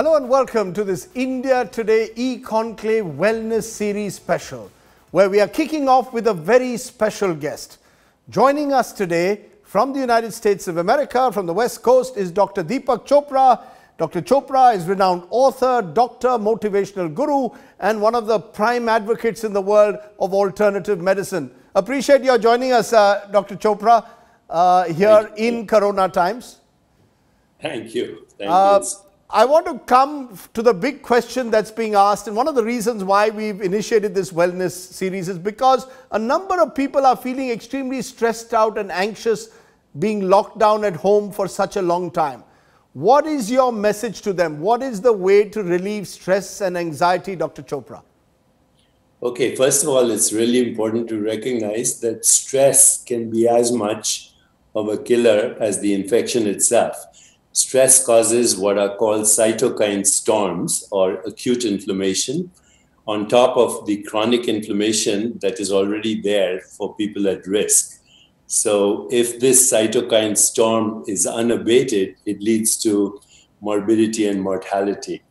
Hello and welcome to this India Today e-Conclave Wellness Series special, where we are kicking off with a very special guest. Joining us today from the United States of America, from the West Coast, is Dr. Deepak Chopra. Dr. Chopra is renowned author, doctor, motivational guru, and one of the prime advocates in the world of alternative medicine. Appreciate your joining us, uh, Dr. Chopra, uh, here in Corona times. Thank you. Thank uh, you. I want to come to the big question that's being asked, and one of the reasons why we've initiated this wellness series is because a number of people are feeling extremely stressed out and anxious being locked down at home for such a long time. What is your message to them? What is the way to relieve stress and anxiety, Dr. Chopra? Okay, first of all, it's really important to recognize that stress can be as much of a killer as the infection itself stress causes what are called cytokine storms or acute inflammation on top of the chronic inflammation that is already there for people at risk. So, if this cytokine storm is unabated, it leads to morbidity and mortality.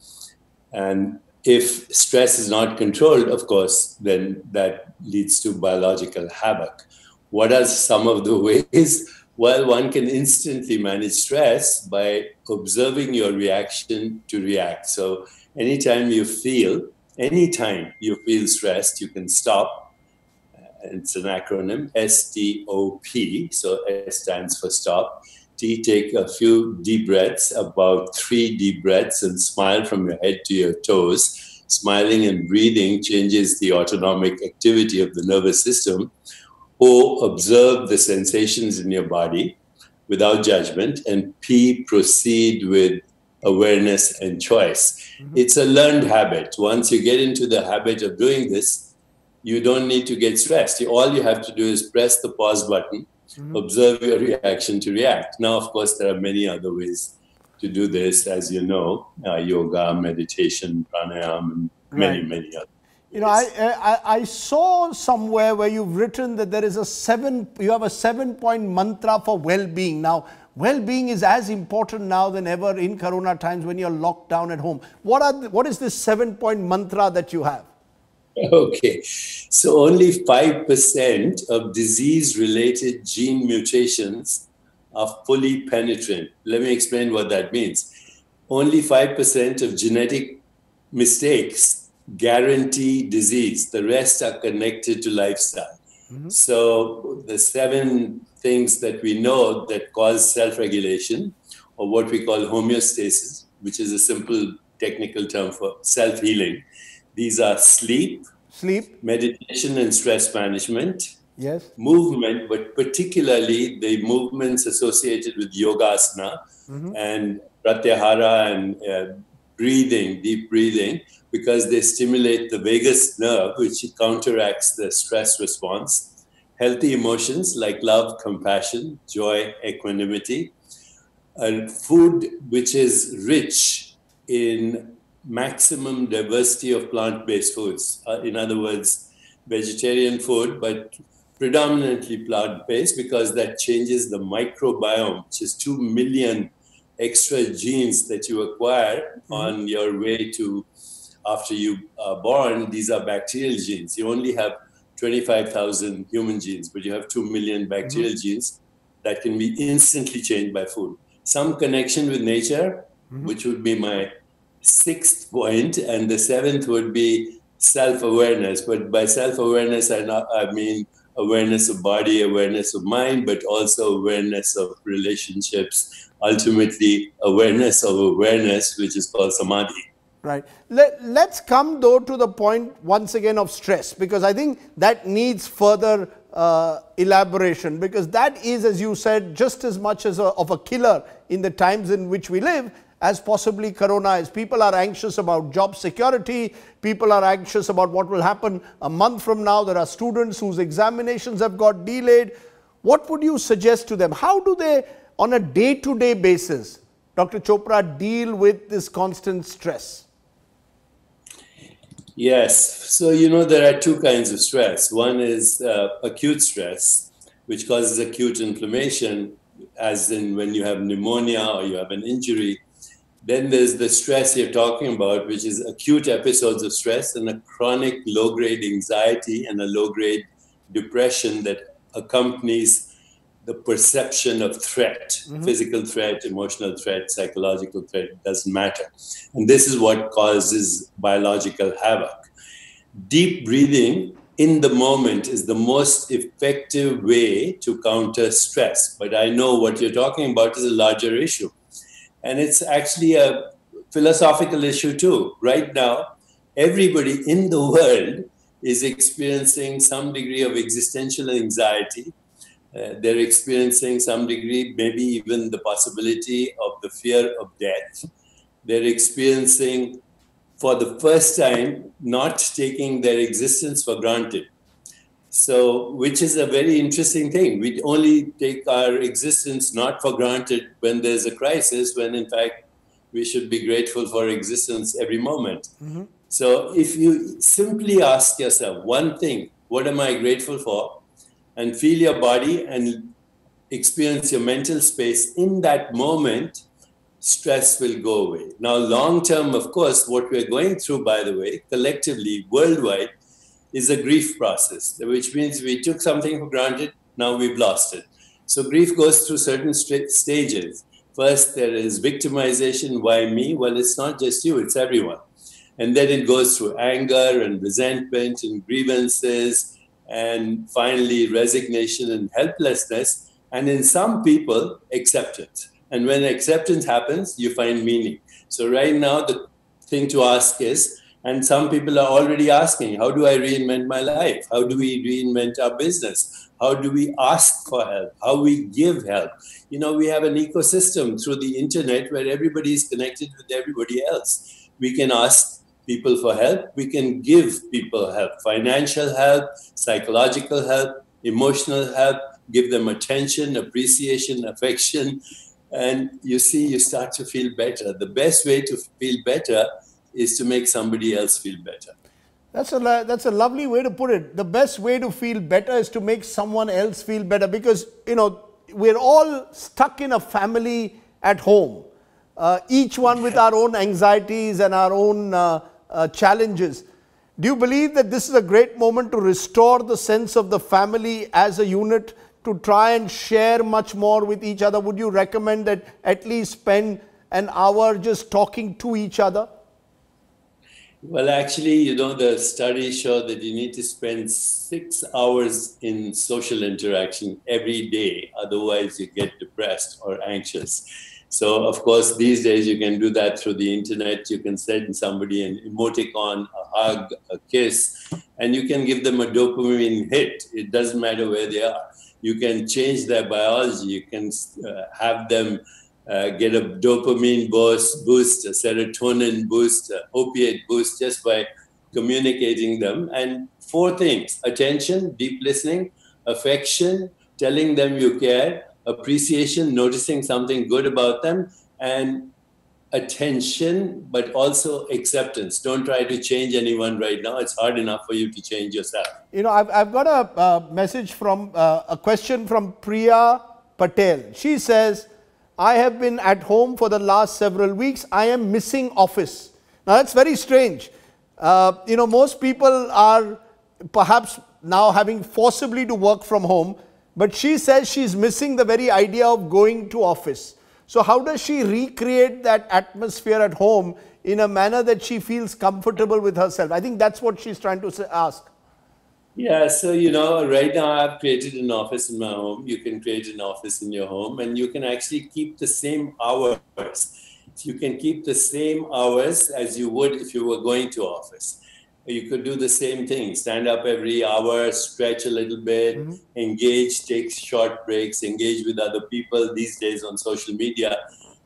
And if stress is not controlled, of course, then that leads to biological havoc. What are some of the ways? Well, one can instantly manage stress by observing your reaction to react. So, anytime you feel, anytime you feel stressed, you can stop. Uh, it's an acronym S T O P. So, S stands for stop. T, take a few deep breaths, about three deep breaths, and smile from your head to your toes. Smiling and breathing changes the autonomic activity of the nervous system O, observe the sensations in your body without judgment. And P, proceed with awareness and choice. Mm-hmm. It's a learned habit. Once you get into the habit of doing this, you don't need to get stressed. All you have to do is press the pause button, mm-hmm. observe your reaction to react. Now, of course, there are many other ways to do this, as you know uh, yoga, meditation, pranayama, and many, many others. You know, I, eh, I, I, saw somewhere where you've written that there is a seven, you have a seven point mantra for well-being. Now, well-being is as important now than ever in Corona times when you're locked down at home. What are, the, what is this seven point mantra that you have? Okay, so only 5% of disease-related gene mutations are fully penetrant. Let me explain what that means. Only 5% of genetic mistakes guarantee disease. The rest are connected to lifestyle. Mm-hmm. So the seven things that we know that cause self-regulation, or what we call homeostasis, which is a simple technical term for self-healing. These are sleep, sleep, meditation and stress management, yes, movement, but particularly the movements associated with yogasana mm-hmm. and pratyahara and uh, breathing, deep breathing, because they stimulate the vagus nerve, which counteracts the stress response. Healthy emotions like love, compassion, joy, equanimity. And food which is rich in maximum diversity of plant based foods. Uh, in other words, vegetarian food, but predominantly plant based because that changes the microbiome, which is 2 million extra genes that you acquire mm-hmm. on your way to after you are born, these are bacterial genes. You only have 25,000 human genes, but you have 2 million bacterial mm-hmm. genes that can be instantly changed by food. Some connection with nature, mm-hmm. which would be my sixth point, and the seventh would be self awareness. But by self awareness, I, I mean awareness of body, awareness of mind, but also awareness of relationships, ultimately, awareness of awareness, which is called samadhi. Right. Let, let's come though to the point once again of stress because I think that needs further uh, elaboration because that is, as you said, just as much as a, of a killer in the times in which we live as possibly corona is. People are anxious about job security. People are anxious about what will happen a month from now. There are students whose examinations have got delayed. What would you suggest to them? How do they, on a day-to-day -day basis, Dr. Chopra, deal with this constant stress? Yes. So, you know, there are two kinds of stress. One is uh, acute stress, which causes acute inflammation, as in when you have pneumonia or you have an injury. Then there's the stress you're talking about, which is acute episodes of stress and a chronic low grade anxiety and a low grade depression that accompanies the perception of threat mm-hmm. physical threat, emotional threat, psychological threat, doesn't matter. And this is what causes biological havoc. Deep breathing in the moment is the most effective way to counter stress. But I know what you're talking about is a larger issue. And it's actually a philosophical issue too. Right now, everybody in the world is experiencing some degree of existential anxiety. Uh, they're experiencing some degree, maybe even the possibility of the fear of death. They're experiencing, for the first time, not taking their existence for granted. So, which is a very interesting thing. We only take our existence not for granted when there's a crisis, when in fact we should be grateful for existence every moment. Mm-hmm. So, if you simply ask yourself one thing, what am I grateful for? And feel your body and experience your mental space in that moment, stress will go away. Now, long term, of course, what we're going through, by the way, collectively, worldwide, is a grief process, which means we took something for granted, now we've lost it. So grief goes through certain stages. First, there is victimization. Why me? Well, it's not just you, it's everyone. And then it goes through anger and resentment and grievances, and finally, resignation and helplessness. And in some people, acceptance. And when acceptance happens, you find meaning. So, right now, the thing to ask is and some people are already asking, how do I reinvent my life? How do we reinvent our business? How do we ask for help? How we give help? You know, we have an ecosystem through the internet where everybody is connected with everybody else. We can ask people for help. We can give people help, financial help, psychological help, emotional help, give them attention, appreciation, affection. And you see, you start to feel better. The best way to feel better is to make somebody else feel better. That's a, that's a lovely way to put it. The best way to feel better is to make someone else feel better because, you know, we're all stuck in a family at home, uh, each one with our own anxieties and our own uh, uh, challenges. Do you believe that this is a great moment to restore the sense of the family as a unit, to try and share much more with each other? Would you recommend that at least spend an hour just talking to each other? Well, actually, you know, the studies show that you need to spend six hours in social interaction every day. Otherwise, you get depressed or anxious. So, of course, these days you can do that through the internet. You can send somebody an emoticon, a hug, a kiss, and you can give them a dopamine hit. It doesn't matter where they are. You can change their biology. You can uh, have them uh, get a dopamine boost, boost, a serotonin boost, a opiate boost just by communicating them. And four things attention, deep listening, affection, telling them you care, appreciation, noticing something good about them, and attention, but also acceptance. Don't try to change anyone right now. It's hard enough for you to change yourself. You know, I've, I've got a message from uh, a question from Priya Patel. She says, I have been at home for the last several weeks. I am missing office. Now that's very strange. Uh, you know, most people are perhaps now having forcibly to work from home, but she says she's missing the very idea of going to office. So how does she recreate that atmosphere at home in a manner that she feels comfortable with herself? I think that's what she's trying to ask. Yeah, so you know, right now I've created an office in my home. You can create an office in your home, and you can actually keep the same hours. You can keep the same hours as you would if you were going to office. You could do the same thing: stand up every hour, stretch a little bit, mm-hmm. engage, take short breaks, engage with other people. These days on social media,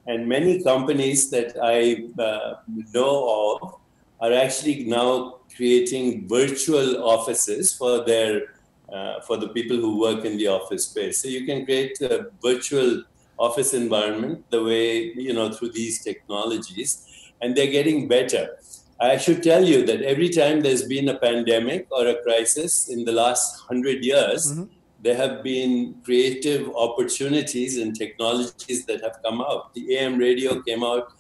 and many companies that I uh, know of are actually now creating virtual offices for their uh, for the people who work in the office space. So you can create a virtual office environment the way you know through these technologies, and they're getting better. I should tell you that every time there's been a pandemic or a crisis in the last hundred years, mm-hmm. there have been creative opportunities and technologies that have come out. The AM radio came out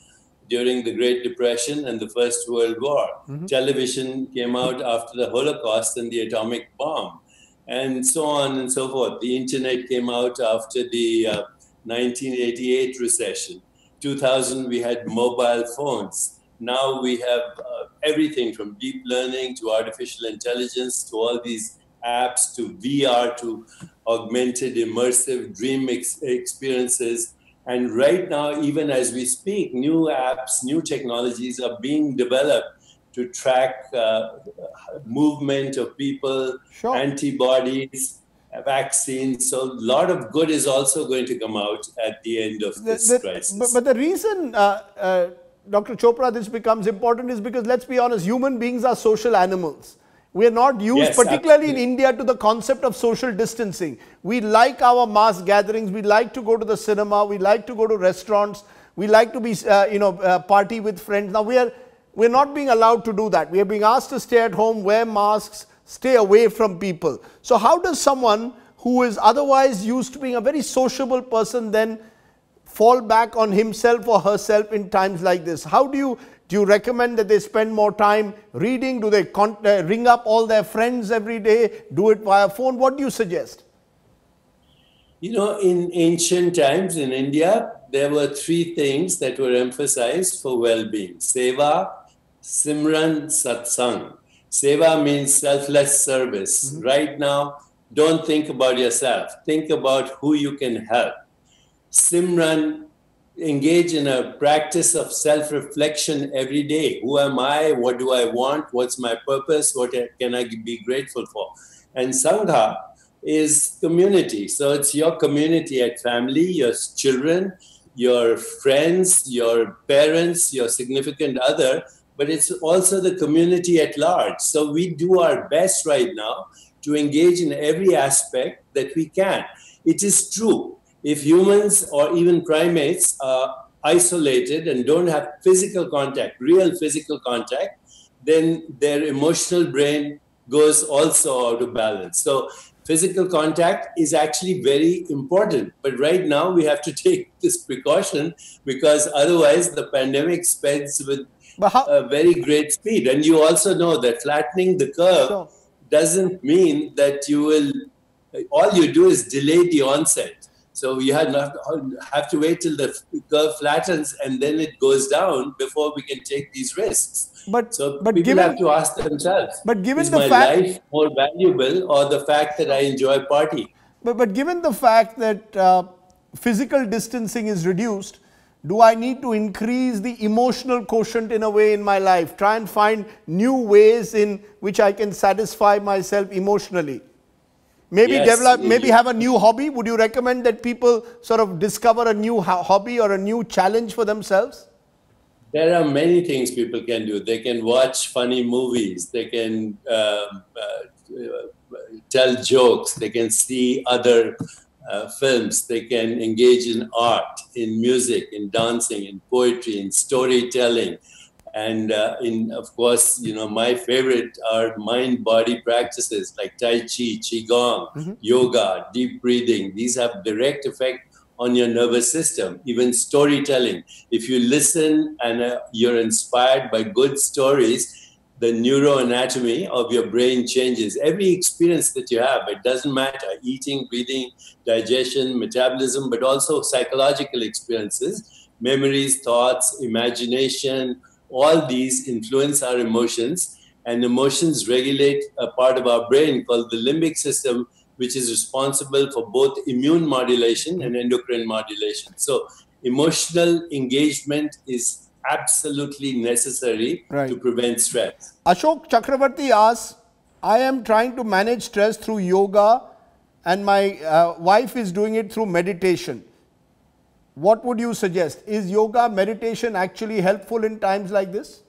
during the Great Depression and the First World War. Mm-hmm. Television came out after the Holocaust and the atomic bomb, and so on and so forth. The internet came out after the uh, 1988 recession. 2000, we had mobile phones. Now we have uh, everything from deep learning to artificial intelligence to all these apps to VR to augmented immersive dream ex- experiences. And right now, even as we speak, new apps, new technologies are being developed to track uh, movement of people, sure. antibodies, vaccines. So a lot of good is also going to come out at the end of this the, crisis. But, but, the reason, uh, uh, Dr. Chopra, this becomes important is because let's be honest, human beings are social animals. We are not used, yes, particularly absolutely. in India, to the concept of social distancing. We like our mass gatherings. We like to go to the cinema. We like to go to restaurants. We like to be, uh, you know, uh, party with friends. Now we are, we're not being allowed to do that. We are being asked to stay at home, wear masks, stay away from people. So how does someone who is otherwise used to being a very sociable person then fall back on himself or herself in times like this? How do you do you recommend that they spend more time reading? Do they uh, ring up all their friends every day? Do it via phone? What do you suggest? You know, in ancient times in India, there were three things that were emphasized for well being Seva, Simran, Satsang. Seva means selfless service. Mm-hmm. Right now, don't think about yourself, think about who you can help. Simran engage in a practice of self reflection every day. Who am I? What do I want? What's my purpose? What can I be grateful for? And Sangha is community. So it's your community at family, your children, your friends, your parents, your significant other, but it's also the community at large. So we do our best right now to engage in every aspect that we can. It is true if humans or even primates are isolated and don't have physical contact, real physical contact, then their emotional brain goes also out of balance. So physical contact is actually very important. But right now we have to take this precaution because otherwise the pandemic spreads with how- a very great speed. And you also know that flattening the curve sure. doesn't mean that you will, all you do is delay the onset. So you have, have to wait till the curve flattens and then it goes down before we can take these risks. But so but people given, have to ask themselves: But given is the my fact, life more valuable, or the fact that I enjoy party? But but given the fact that uh, physical distancing is reduced, do I need to increase the emotional quotient in a way in my life? Try and find new ways in which I can satisfy myself emotionally. Maybe yes, develop, maybe have a new hobby. Would you recommend that people sort of discover a new hobby or a new challenge for themselves? There are many things people can do. They can watch funny movies. They can um, uh, tell jokes. They can see other uh, films. They can engage in art, in music, in dancing, in poetry, in storytelling and uh, in of course you know my favorite are mind body practices like tai chi qigong mm-hmm. yoga deep breathing. These have direct effect on your nervous system even storytelling. If you listen and uh, you're inspired by good stories the neuroanatomy of your brain changes. Every experience that you have it doesn't matter. Eating breathing digestion metabolism but also psychological experiences memories thoughts imagination all these influence our emotions, and emotions regulate a part of our brain called the limbic system, which is responsible for both immune modulation and endocrine modulation. So, emotional engagement is absolutely necessary right. to prevent stress. Ashok Chakravarti asks, I am trying to manage stress through yoga, and my uh, wife is doing it through meditation what would you suggest? Is yoga meditation actually helpful in times like this?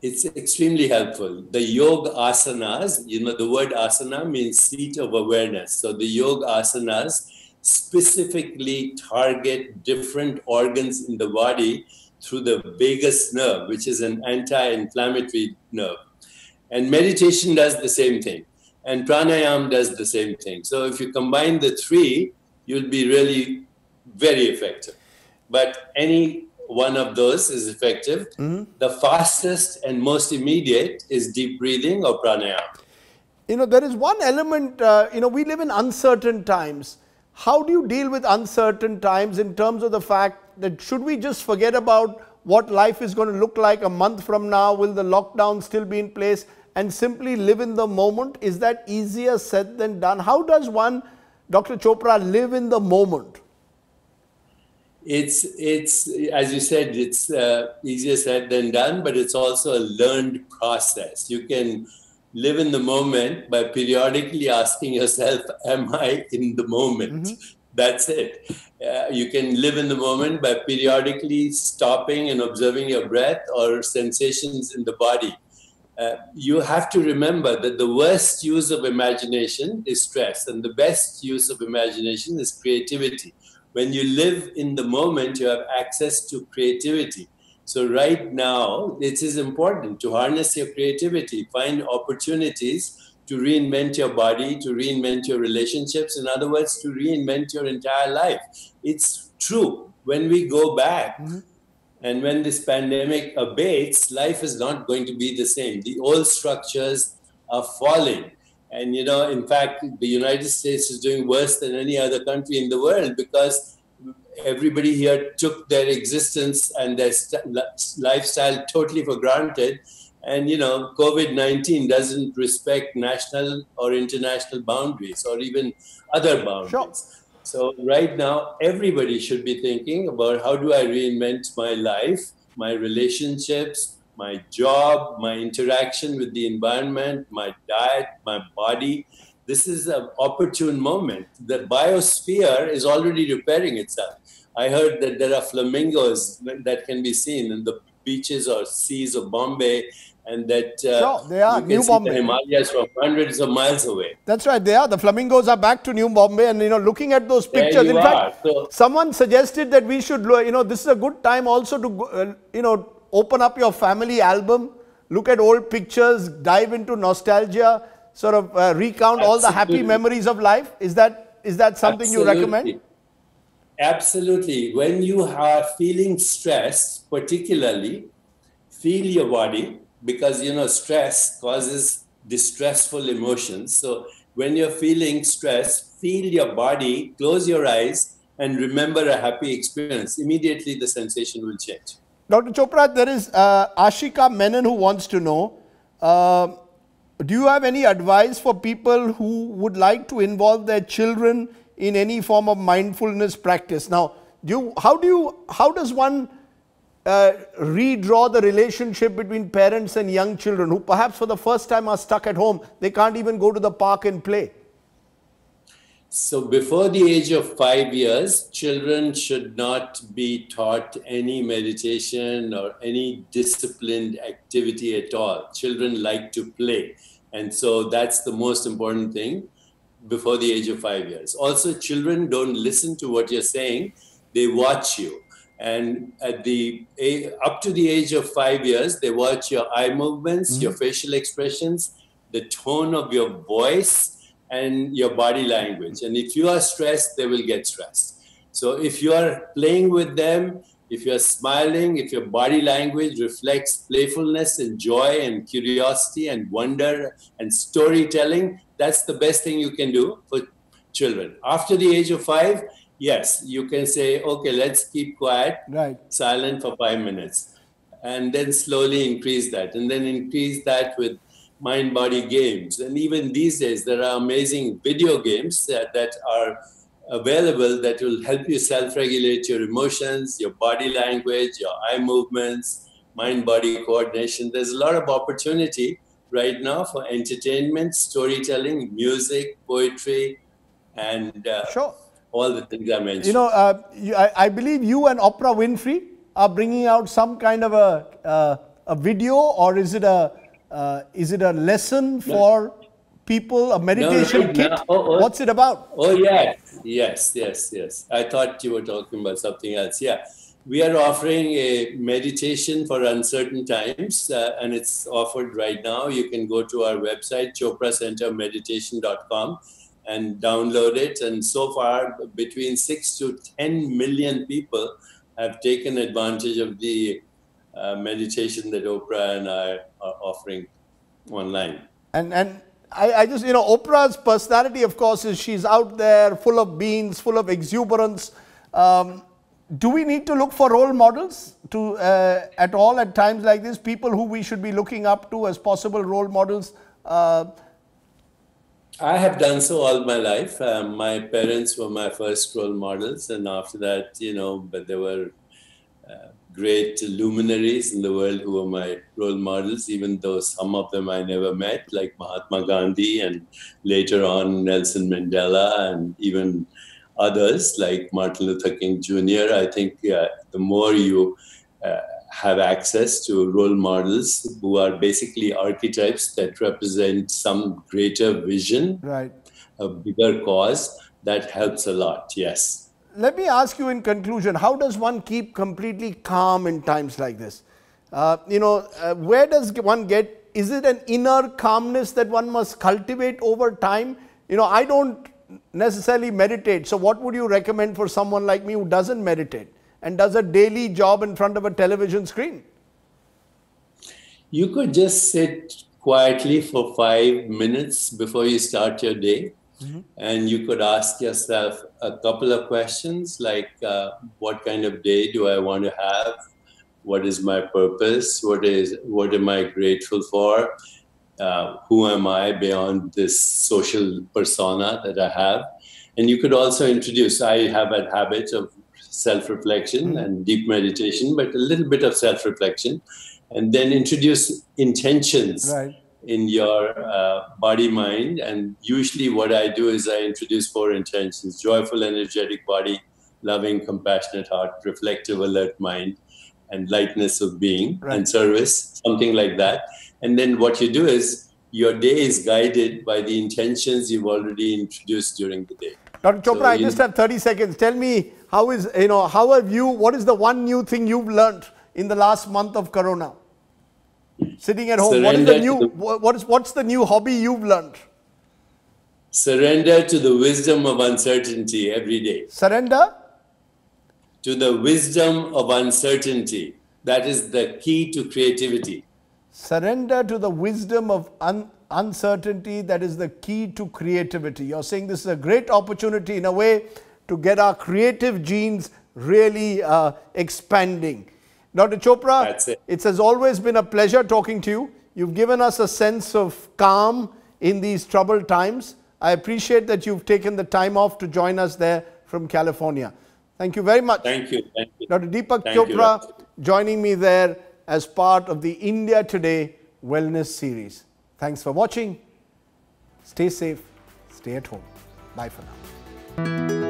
It's extremely helpful. The yoga asanas, you know, the word asana means seat of awareness. So the yoga asanas specifically target different organs in the body through the vagus nerve, which is an anti inflammatory nerve. And meditation does the same thing. And pranayam does the same thing. So if you combine the three, you'll be really very effective. But any one of those is effective. The fastest and most immediate is deep breathing or pranayama. You know, there is one element, uh, you know, we live in uncertain times. How do you deal with uncertain times in terms of the fact that should we just forget about what life is going to look like a month from now? Will the lockdown still be in place? And simply live in the moment? Is that easier said than done? How does one, Dr. Chopra, live in the moment? It's, it's as you said, it's uh, easier said than done, but it's also a learned process. You can live in the moment by periodically asking yourself, Am I in the moment? Mm-hmm. That's it. Uh, you can live in the moment by periodically stopping and observing your breath or sensations in the body. Uh, you have to remember that the worst use of imagination is stress, and the best use of imagination is creativity. When you live in the moment, you have access to creativity. So, right now, it is important to harness your creativity, find opportunities to reinvent your body, to reinvent your relationships, in other words, to reinvent your entire life. It's true. When we go back, mm-hmm. and when this pandemic abates, life is not going to be the same. The old structures are falling. And, you know, in fact, the United States is doing worse than any other country in the world because everybody here took their existence and their st- lifestyle totally for granted. And you know, COVID 19 doesn't respect national or international boundaries or even other boundaries. Sure. So, right now, everybody should be thinking about how do I reinvent my life, my relationships, my job, my interaction with the environment, my diet, my body, this is an opportune moment. The biosphere is already repairing itself. I heard that there are flamingos that can be seen in the beaches or seas of Bombay, and that uh, sure, they are. you New see Bombay. the Himalayas from hundreds of miles away. That's right, they are. The flamingos are back to New Bombay, and you know, looking at those pictures. in are. fact, so, someone suggested that we should, you know, this is a good time also to, uh, you know, open up your family album, look at old pictures, dive into nostalgia sort of uh, recount Absolutely. all the happy memories of life? Is that is that something Absolutely. you recommend? Absolutely. When you are feeling stress, particularly, feel your body because you know stress causes distressful emotions. So when you're feeling stress, feel your body, close your eyes, and remember a happy experience. Immediately, the sensation will change. Dr. Chopra, there is uh, Ashika Menon who wants to know. Uh, do you have any advice for people who would like to involve their children in any form of mindfulness practice? Now, do you, how do you, how does one uh, redraw the relationship between parents and young children who perhaps for the first time are stuck at home? They can't even go to the park and play. So, before the age of five years, children should not be taught any meditation or any disciplined activity at all. Children like to play. And so, that's the most important thing before the age of five years. Also, children don't listen to what you're saying, they watch you. And at the up to the age of five years, they watch your eye movements, mm-hmm. your facial expressions, the tone of your voice and your body language. And if you are stressed, they will get stressed. So if you are playing with them, if you're smiling, if your body language reflects playfulness and joy and curiosity and wonder and storytelling, that's the best thing you can do for children. After the age of five, yes, you can say, okay, let's keep quiet, right. silent for five minutes, and then slowly increase that, and then increase that with mind body games. And even these days, there are amazing video games that, that are available that will help you self regulate your emotions, your body language, your eye movements, mind body coordination. There's a lot of opportunity right now for entertainment, storytelling, music, poetry, and uh, sure. all the things I mentioned. You know, uh, you, I, I, believe you and Oprah Winfrey are bringing out some kind of a, uh, a video, or is it a uh, is it a lesson for people, a meditation no, kit? Oh, oh, What's it about? Oh, yes, yes, yes, yes. I thought you were talking about something else. Yeah. We are offering a meditation for uncertain times, uh, and it's offered right now. You can go to our website, chopracentermeditation.com, and download it. And so far, between six to 10 million people have taken advantage of the uh, meditation that Oprah and I are offering online. And and I, I, just you know Oprah's personality, of course, is she's out there, full of beans, full of exuberance. Um, do we need to look for role models to uh, at all at times like this? People who we should be looking up to as possible role models. Uh, I have done so all my life. Um, my parents were my first role models, and after that, you know, but there were uh, great luminaries in the world who were my role models, even though some of them I never met, like Mahatma Gandhi, and later on Nelson Mandela, and even others like Martin Luther King Jr. I think uh, the more you uh, have access to role models who are basically archetypes that represent some greater vision, right. a bigger cause, that helps a lot, yes. Let me ask you in conclusion, how does one keep completely calm in times like this? Uh, you know, uh, where does one get, is it an inner calmness that one must cultivate over time? You know, I don't necessarily meditate. So what would you recommend for someone like me who doesn't meditate? and does a daily job in front of a television screen? You could just sit quietly for five minutes before you start your day. Mm-hmm. And you could ask yourself a couple of questions like, uh, what kind of day do I want to have? What is my purpose? What is what am I grateful for? Uh, who am I beyond this social persona that I have? And you could also introduce. I have a habit of self reflection mm. and deep meditation, but a little bit of self reflection, and then introduce intentions right. In your uh, body mind. And usually, what I do is I introduce four intentions joyful, energetic body, loving, compassionate heart, reflective, alert mind, and lightness of being right. and service, something like that. And then what you do is your day is guided by the intentions you've already introduced during the day. Dr. Chopra, so I just have 30 seconds. Tell me how is, you know, how have you, what is the one new thing you've learned in the last month of Corona? Sitting at home, Surrender what is the new, the, what is, what's the new hobby you've learned? Surrender to the wisdom of uncertainty every day. Surrender? To the wisdom of uncertainty. That is the key to creativity. Surrender to the wisdom of un uncertainty. That is the key to creativity. You're saying this is a great opportunity in a way to get our creative genes really uh, expanding. Dr. Chopra, it. it has always been a pleasure talking to you. You've given us a sense of calm in these troubled times. I appreciate that you've taken the time off to join us there from California. Thank you very much. Thank you. Thank you. Dr. Deepak Thank Chopra you, joining me there as part of the India Today Wellness Series. Thanks for watching. Stay safe. Stay at home. Bye for now.